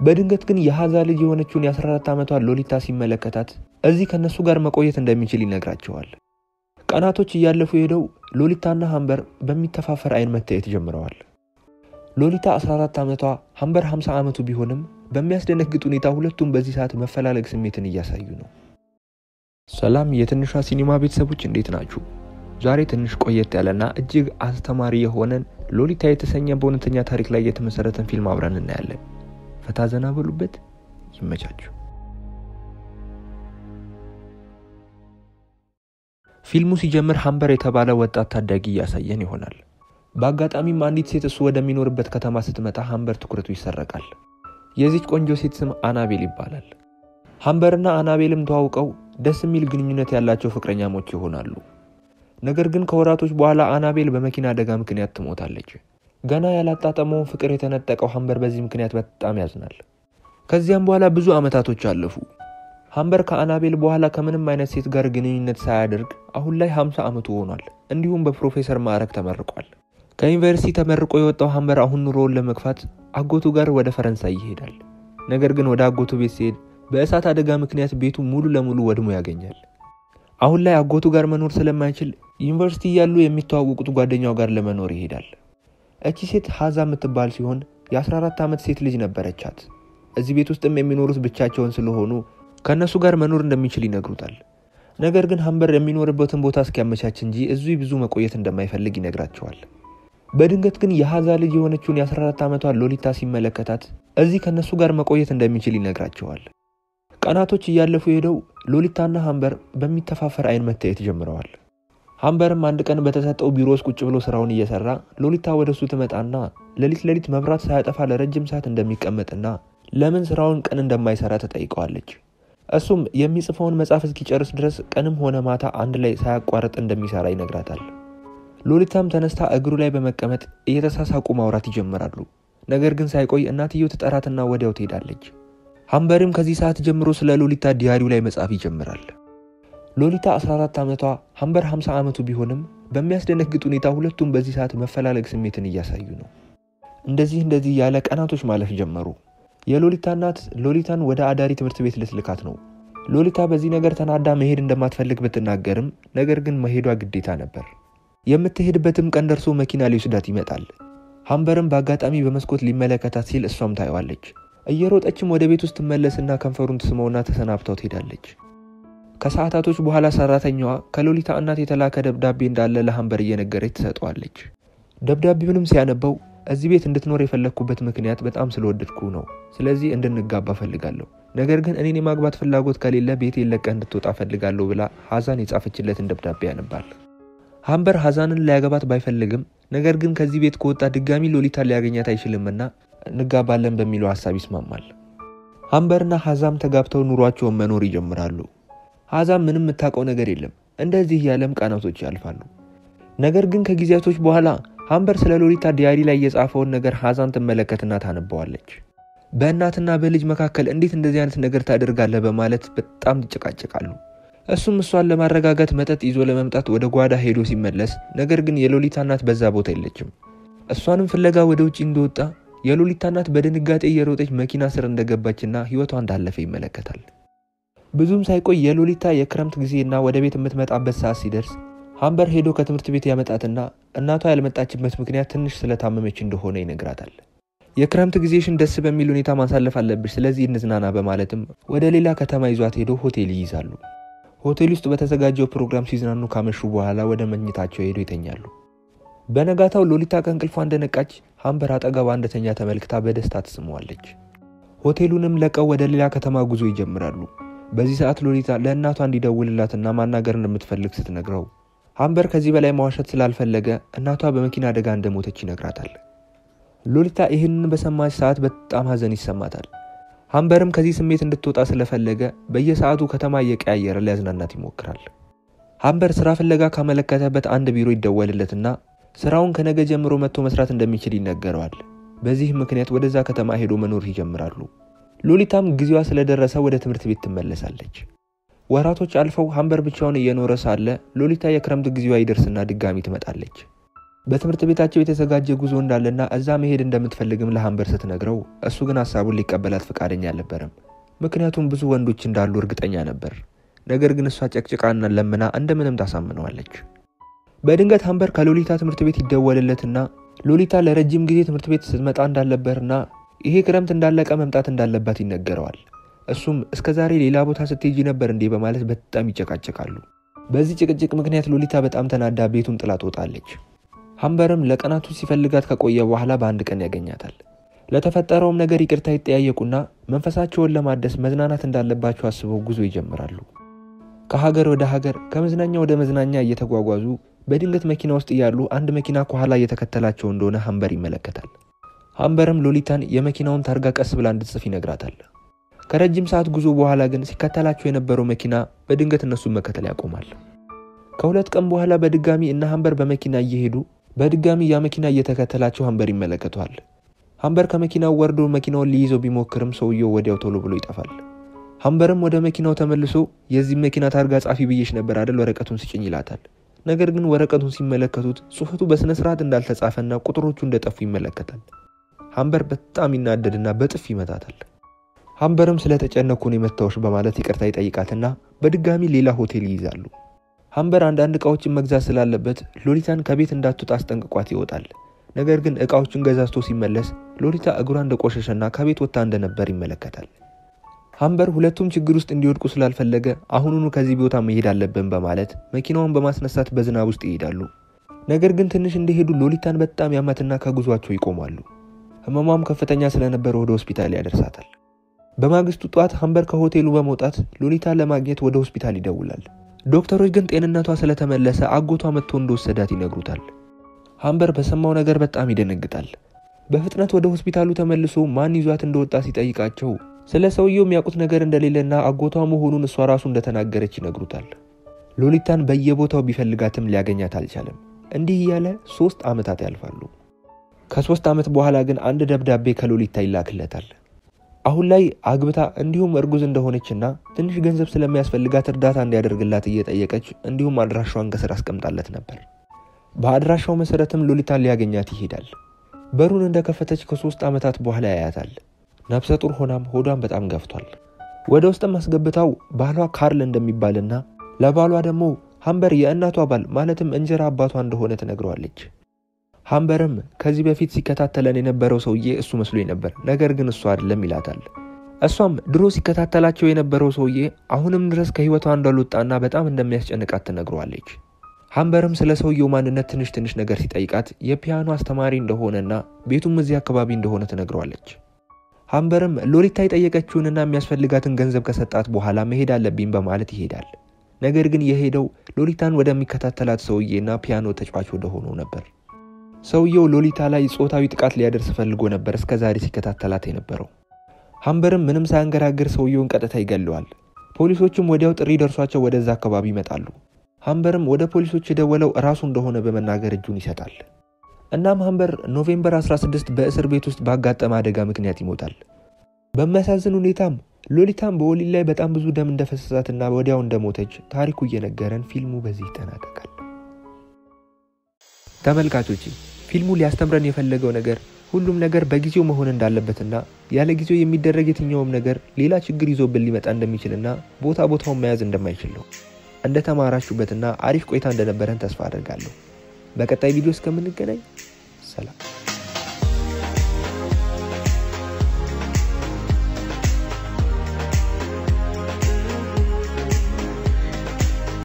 በድንገት ግን የሀዛ ልጅ የሆነችውን የ14 ዓመቷ ሎሊታ ሲመለከታት እዚህ ከእነሱ ጋር መቆየት እንደሚችል ይነግራቸዋል። ቀናቶች እያለፉ ሄደው ሎሊታና ሀምበር በሚተፋፈር አይን መታየት ጀምረዋል። ሎሊታ 14 ዓመቷ ሀምበር 50 ዓመቱ ቢሆንም በሚያስደነግጥ ሁኔታ ሁለቱም በዚህ ሰዓት መፈላለግ ስሜትን እያሳዩ ነው። ሰላም የትንሿ ሲኒማ ቤተሰቦች እንዴት ናችሁ? ዛሬ ትንሽ ቆየት ያለና እጅግ አስተማሪ የሆነን ሎሊታ የተሰኘ በእውነተኛ ታሪክ ላይ የተመሰረተን ፊልም አብረን እናያለን። ፈታ ዘና በሉበት። ይመቻችሁ። ፊልሙ ሲጀምር ሀምበር የተባለ ወጣት ታዳጊ እያሳየን ይሆናል። በአጋጣሚም አንዲት ሴት እሱ ወደሚኖርበት ከተማ ስትመጣ ሀምበር ትኩረቱ ይሰረቃል። የዚች ቆንጆ ሴት ስም አናቤል ይባላል። ሀምበርና አናቤልም ተዋውቀው ደስ የሚል ግንኙነት ያላቸው ፍቅረኛሞች ይሆናሉ። ነገር ግን ከወራቶች በኋላ አናቤል በመኪና አደጋ ምክንያት ትሞታለች። ገና ያላጣጠመውን ፍቅር የተነጠቀው ሀምበር በዚህ ምክንያት በጣም ያዝናል። ከዚያም በኋላ ብዙ ዓመታቶች አለፉ። ሀምበር ከአናቤል በኋላ ከምንም አይነት ሴት ጋር ግንኙነት ሳያደርግ አሁን ላይ 50 ዓመቱ ሆኗል። እንዲሁም በፕሮፌሰር ማዕረግ ተመርቋል። ከዩኒቨርሲቲ ተመርቆ የወጣው ሀምበር አሁን ኑሮውን ለመግፋት አጎቱ ጋር ወደ ፈረንሳይ ይሄዳል። ነገር ግን ወደ አጎቱ ቤት ሲሄድ በእሳት አደጋ ምክንያት ቤቱ ሙሉ ለሙሉ ወድሞ ያገኛል። አሁን ላይ አጎቱ ጋር መኖር ስለማይችል ዩኒቨርሲቲ እያሉ የሚተዋወቁት ጓደኛው ጋር ለመኖር ይሄዳል። እቺ ሴት ሀዛ የምትባል ሲሆን የ14 ዓመት ሴት ልጅ ነበረቻት። እዚህ ቤት ውስጥም የሚኖሩት ብቻቸውን ስለሆኑ ከእነሱ ጋር መኖር እንደሚችል ይነግሩታል። ነገር ግን ሀምበር የሚኖርበትን ቦታ እስኪያመቻች እንጂ እዚሁ ብዙ መቆየት እንደማይፈልግ ይነግራቸዋል። በድንገት ግን የሀዛ ልጅ የሆነችውን የ14 ዓመቷ ሎሊታ ሲመለከታት እዚህ ከእነሱ ጋር መቆየት እንደሚችል ይነግራቸዋል። ቀናቶች እያለፉ ሄደው ሎሊታና ሀምበር በሚተፋፈር አይን መታየት ጀምረዋል። ሀምበርም አንድ ቀን በተሰጠው ቢሮ ውስጥ ቁጭ ብሎ ስራውን እየሰራ ሎሊታ ወደ እሱ ትመጣና ሌሊት ሌሊት መብራት ሳያጠፋ ለረጅም ሰዓት እንደሚቀመጥና ለምን ስራውን ቀን እንደማይሰራ ትጠይቀዋለች። እሱም የሚጽፈውን መጽሐፍ እስኪጨርስ ድረስ ቀንም ሆነ ማታ አንድ ላይ ሳያቋርጥ እንደሚሰራ ይነግራታል። ሎሊታም ተነስታ እግሩ ላይ በመቀመጥ እየተሳሳቁ ማውራት ይጀምራሉ። ነገር ግን ሳይቆይ እናትየው ትጠራትና ወዲያው ትሄዳለች። ሀምበርም ከዚህ ሰዓት ጀምሮ ስለ ሎሊታ diary ው ላይ መጻፍ ይጀምራል። ሎሊታ 14 ዓመቷ ሀምበር 50 ዓመቱ ቢሆንም በሚያስደነግጥ ሁኔታ ሁለቱም በዚህ ሰዓት መፈላለግ ስሜትን እያሳዩ ነው። እንደዚህ እንደዚህ ያለ ቀናቶች ማለፍ ጀመሩ። የሎሊታ እናት ሎሊታን ወደ አዳሪ ትምህርት ቤት ልትልካት ነው። ሎሊታ በዚህ ነገር ተናዳ መሄድ እንደማትፈልግ ብትናገርም ነገር ግን መሄዷ ግዴታ ነበር። የምትሄድበትም ቀን ደርሶ መኪና ሊወስዳት ይመጣል። ሀምበርም በአጋጣሚ በመስኮት ሊመለከታት ሲል እሷም ታየዋለች። እየሮጠችም ወደ ቤት ውስጥ ትመለስና ከንፈሩን ትስመውና ተሰናብታው ትሄዳለች። ከሰዓታቶች በኋላ ሰራተኛዋ ከሎሊታ እናት የተላከ ደብዳቤ እንዳለ ለሀምበር እየነገረች ትሰጠዋለች። ደብዳቤውንም ሲያነበው እዚህ ቤት እንድትኖር የፈለግኩበት ምክንያት በጣም ስለወደድኩ ነው። ስለዚህ እንድንጋባ ፈልጋለሁ። ነገር ግን እኔን የማግባት ፍላጎት ከሌለ ቤት ለቀህ እንድትወጣ ፈልጋለሁ ብላ ሀዛን የጻፈችለትን ደብዳቤ ያነባል። ሀምበር ሀዛንን ሊያገባት ባይፈልግም ነገር ግን ከዚህ ቤት ከወጣ ድጋሚ ሎሊታ ሊያገኛት አይችልምና እንጋባለን በሚለው ሀሳብ ይስማማል። ሀምበርና ሀዛም ተጋብተው ኑሯቸውን መኖር ይጀምራሉ። ሀዛም ምንም የምታውቀው ነገር የለም። እንደዚህ ያለም ቀናቶች ያልፋሉ። ነገር ግን ከጊዜያቶች በኋላ ሀምበር ስለ ሎሊታ diary ላይ የጻፈውን ነገር ሀዛን ትመለከትና ታነበዋለች። በእናትና በልጅ መካከል እንዴት እንደዚህ አይነት ነገር ታደርጋለህ በማለት በጣም ይጨቃጨቃሉ። እሱም እሷን ለማረጋጋት መጠጥ ይዞ ለመምጣት ወደ ጓዳ ሄዶ ሲመለስ ነገር ግን የሎሊታ እናት በዛ ቦታ የለችም። እሷንም ፍለጋ ወደ ውጭ እንደወጣ የሎሊታ እናት በድንጋጤ እየሮጠች መኪና ስር እንደገባችና ሕይወቷ እንዳለፈ ይመለከታል። ብዙም ሳይቆይ የሎሊታ የክረምት ጊዜና ወደ ቤት የምትመጣበት ሰዓት ሲደርስ ሀምበር ሄዶ ከትምህርት ቤት ያመጣትና እናቷ ያልመጣችበት ምክንያት ትንሽ ስለታመመች እንደሆነ ይነግራታል። የክረምት ጊዜሽን ደስ በሚል ሁኔታ ማሳለፍ አለብሽ፣ ስለዚህ እንዝናና በማለትም ወደ ሌላ ከተማ ይዟት ሄዶ ሆቴል ይይዛሉ። ሆቴል ውስጥ በተዘጋጀው ፕሮግራም ሲዝናኑ ካመሹ በኋላ ወደ መኝታቸው ሄዶ ይተኛሉ። በነጋታው ሎሊታ ከእንቅልፏ እንደነቃች ሀምበር አጠገቧ እንደተኛ ተመልክታ በደስታ ትስመዋለች። ሆቴሉንም ለቀው ወደ ሌላ ከተማ ጉዞ ይጀምራሉ። በዚህ ሰዓት ሎሊታ ለእናቷ እንዲደውልላትና ማናገር እንደምትፈልግ ስትነግረው ሀምበር ከዚህ በላይ መዋሸት ስላልፈለገ እናቷ በመኪና አደጋ እንደሞተች ይነግራታል። ሎሊታ ይህንን በሰማች ሰዓት በጣም ሀዘን ይሰማታል። ሀምበርም ከዚህ ስሜት እንድትወጣ ስለፈለገ በየሰዓቱ ከተማ እየቀያየረ ሊያዝናናት ይሞክራል። ሀምበር ስራ ፍለጋ ካመለከተበት አንድ ቢሮ ይደወልለትና ስራውን ከነገ ጀምሮ መጥቶ መስራት እንደሚችል ይነገረዋል። በዚህም ምክንያት ወደዛ ከተማ ሄዶ መኖር ይጀምራሉ። ሎሊታም ጊዜዋ ስለደረሰ ወደ ትምህርት ቤት ትመለሳለች። ወራቶች አልፈው ሀምበር ብቻውን እየኖረ ሳለ ሎሊታ የክረምት ጊዜዋ ይደርስና ድጋሚ ትመጣለች። በትምህርት ቤታቸው የተዘጋጀ ጉዞ እንዳለና እዛ መሄድ እንደምትፈልግም ለሀምበር ስትነግረው እሱ ግን ሀሳቡን ሊቀበላት ፈቃደኛ አልነበረም። ምክንያቱም ብዙ ወንዶች እንዳሉ እርግጠኛ ነበር። ነገር ግን እሷ ጨቅጭቃና ለምና እንደምንም ታሳምነዋለች። በድንገት ሀምበር ከሎሊታ ትምህርት ቤት ይደወልለትና ሎሊታ ለረጅም ጊዜ ትምህርት ቤት ስትመጣ እንዳልነበርና ይሄ ክረምት እንዳለቀ መምጣት እንዳለባት ይነገረዋል። እሱም እስከ ዛሬ ሌላ ቦታ ስትሄጂ ነበር እንዴ በማለት በጣም ይጨቃጨቃሉ። በዚህ ጭቅጭቅ ምክንያት ሎሊታ በጣም ተናዳ ቤቱን ጥላ ትወጣለች። ሀምበርም ለቀናቱ ሲፈልጋት ከቆየ በኋላ በአንድ ቀን ያገኛታል። ለተፈጠረውም ነገር ይቅርታ ይጠያየቁና መንፈሳቸውን ለማደስ መዝናናት እንዳለባቸው አስበው ጉዞ ይጀምራሉ። ከሀገር ወደ ሀገር ከመዝናኛ ወደ መዝናኛ እየተጓጓዙ በድንገት መኪና ውስጥ እያሉ አንድ መኪና ከኋላ እየተከተላቸው እንደሆነ ሀምበር ይመለከታል። ሀምበርም ሎሊታን የመኪናውን ታርጋ ቀስ ብላ እንድትጽፍ ይነግራታል። ከረጅም ሰዓት ጉዞ በኋላ ግን ሲከተላቸው የነበረው መኪና በድንገት እነሱን መከተል ያቆማል። ከሁለት ቀን በኋላ በድጋሚ እነ ሀምበር በመኪና እየሄዱ በድጋሚ ያ መኪና እየተከተላቸው ሀምበር ይመለከተዋል። ሀምበር ከመኪናው ወርዶ መኪናውን ሊይዘው ቢሞክርም ሰውየው ወዲያው ቶሎ ብሎ ይጠፋል። ሀምበርም ወደ መኪናው ተመልሶ የዚህ መኪና ታርጋ ጻፊ ብዬሽ ነበር አደል ወረቀቱን ስጭኝ ይላታል። ነገር ግን ወረቀቱን ሲመለከቱት ጽሑፉ በስነ ስርዓት እንዳልተጻፈና ቁጥሮቹ እንደጠፉ ይመለከታል። ሀምበር በጣም ይናደድና በጥፊ ይመታታል። ሀምበርም ስለተጨነኩ ነው የመታሁሽ በማለት ይቅርታ ይጠይቃትና በድጋሚ ሌላ ሆቴል ይይዛሉ። ሀምበር አንዳንድ እቃዎችን መግዛት ስላለበት ሎሊታን ከቤት እንዳትወጣ አስጠንቅቋት ይወጣል። ነገር ግን እቃዎችን ገዛዝቶ ሲመለስ ሎሊታ እግሯ እንደቆሸሸና ከቤት ወጥታ እንደነበር ይመለከታል። ሀምበር ሁለቱም ችግር ውስጥ እንዲወድቁ ስላልፈለገ አሁኑኑ ከዚህ ቦታ መሄድ አለብን በማለት መኪናውን በማስነሳት በዝናብ ውስጥ ይሄዳሉ። ነገር ግን ትንሽ እንደሄዱ ሎሊታን በጣም ያማትና ከጉዟቸው ይቆማሉ። ህመሟም ከፍተኛ ስለነበረ ወደ ሆስፒታል ያደርሳታል። በማግስቱ ጠዋት ሀምበር ከሆቴሉ በመውጣት ሎሊታን ለማግኘት ወደ ሆስፒታል ይደውላል። ዶክተሮች ግን ጤንነቷ ስለተመለሰ አጎቷ መጥቶ እንደወሰዳት ይነግሩታል። ሀምበር በሰማው ነገር በጣም ይደነግጣል። በፍጥነት ወደ ሆስፒታሉ ተመልሶ ማን ይዟት እንደወጣ ሲጠይቃቸው ስለ ሰውየው የሚያውቁት ነገር እንደሌለና አጎቷ መሆኑን እሷ ራሱ እንደተናገረች ይነግሩታል። ሎሊታን በየቦታው ቢፈልጋትም ሊያገኛት አልቻለም። እንዲህ እያለ ሶስት ዓመታት ያልፋሉ። ከሶስት ዓመት በኋላ ግን አንድ ደብዳቤ ከሎሊታ ይላክለታል። አሁን ላይ አግብታ እንዲሁም እርጉዝ እንደሆነችና ትንሽ ገንዘብ ስለሚያስፈልጋት እርዳታ እንዲያደርግላት እየጠየቀች እንዲሁም አድራሻዋን ከስር አስቀምጣለት ነበር። በአድራሻው መሰረትም ሎሊታን ሊያገኛት ይሄዳል። በሩን እንደከፈተች ከሶስት ዓመታት በኋላ ያያታል። ነፍሰ ጡር ሆናም ሆዷን በጣም ገፍቷል። ወደ ውስጥም አስገብታው ባሏ ካርል እንደሚባልና ለባሏ ደግሞ ሀምበር የእናቷ ባል ማለትም እንጀራ አባቷ እንደሆነ ትነግረዋለች። ሀምበርም ከዚህ በፊት ሲከታተለን የነበረው ሰውዬ እሱ መስሎኝ ነበር፣ ነገር ግን እሱ አይደለም ይላታል። እሷም ድሮ ሲከታተላቸው የነበረው ሰውዬ አሁንም ድረስ ከህይወቷ እንዳልወጣና በጣም እንደሚያስጨንቃት ትነግረዋለች። ሀምበርም ስለ ሰውየው ማንነት ትንሽ ትንሽ ነገር ሲጠይቃት የፒያኖ አስተማሪ እንደሆነና ቤቱም እዚህ አካባቢ እንደሆነ ትነግረዋለች። ሀምበርም ሎሊታ የጠየቀችውንና የሚያስፈልጋትን ገንዘብ ከሰጣት በኋላ መሄድ አለብኝ በማለት ይሄዳል። ነገር ግን የሄደው ሎሊታን ወደሚከታተላት ሰውዬና ፒያኖ ተጫዋች ወደሆነው ነበር። ሰውየው ሎሊታ ላይ ጾታዊ ጥቃት ሊያደርስ ፈልጎ ነበር እስከዛሬ ሲከታተላት የነበረው። ሀምበርም ምንም ሳያንገራግር ሰውየውን ቀጥታ ይገለዋል። ፖሊሶችም ወዲያው ጥሪ ደርሷቸው ወደዛ አካባቢ ይመጣሉ። ሀምበርም ወደ ፖሊሶች የደወለው ራሱ እንደሆነ በመናገር እጁን ይሰጣል። እናም ሀምበር November 16 በእስር ቤት ውስጥ ባጋጠመ አደጋ ምክንያት ይሞታል። በሚያሳዝን ሁኔታም ሎሊታም በወሊድ ላይ በጣም ብዙ ደም እንደፈሰሳትና ወዲያው እንደሞተች ታሪኩ እየነገረን ፊልሙ በዚህ ይጠናቀቃል። ተመልካቾች ፊልሙ ሊያስተምረን የፈለገው ነገር ሁሉም ነገር በጊዜው መሆን እንዳለበትና ያለ ጊዜው የሚደረግ የትኛውም ነገር ሌላ ችግር ይዞብን ሊመጣ እንደሚችልና ቦታ ቦታውን መያዝ እንደማይችል ነው። እንደተማራችሁበትና አሪፍ ቆይታ እንደነበረን ተስፋ አድርጋለሁ። በቀጣይ ቪዲዮ እስከምንገናኝ ሰላም።